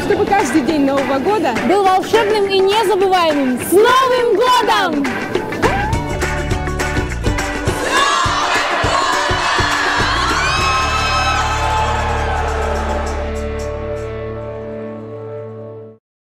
чтобы каждый день Нового года был волшебным и незабываемым. С Новым годом!